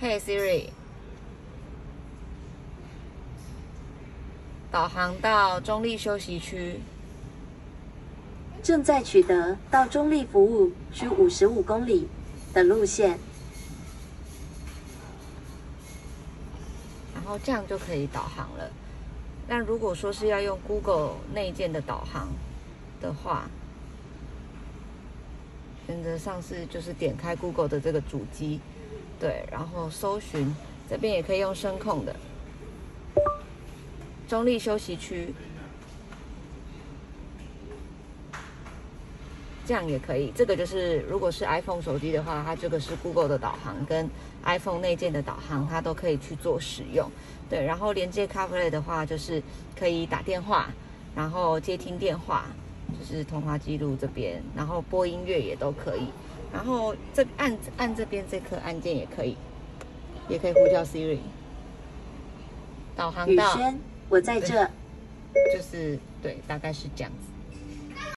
Hey Siri，导航到中立休息区。正在取得到中立服务需五十五公里的路线。然后这样就可以导航了。那如果说是要用 Google 内建的导航的话，选择上是就是点开 Google 的这个主机，对，然后搜寻这边也可以用声控的中立休息区，这样也可以。这个就是如果是 iPhone 手机的话，它这个是 Google 的导航跟 iPhone 内建的导航，它都可以去做使用。对，然后连接 CarPlay 的话，就是可以打电话，然后接听电话，就是通话记录这边，然后播音乐也都可以。然后这按按这边这颗按键也可以，也可以呼叫 Siri，导航到，宇轩，我在这。就是对，大概是这样子。